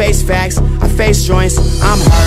face facts, I face joints, I'm high.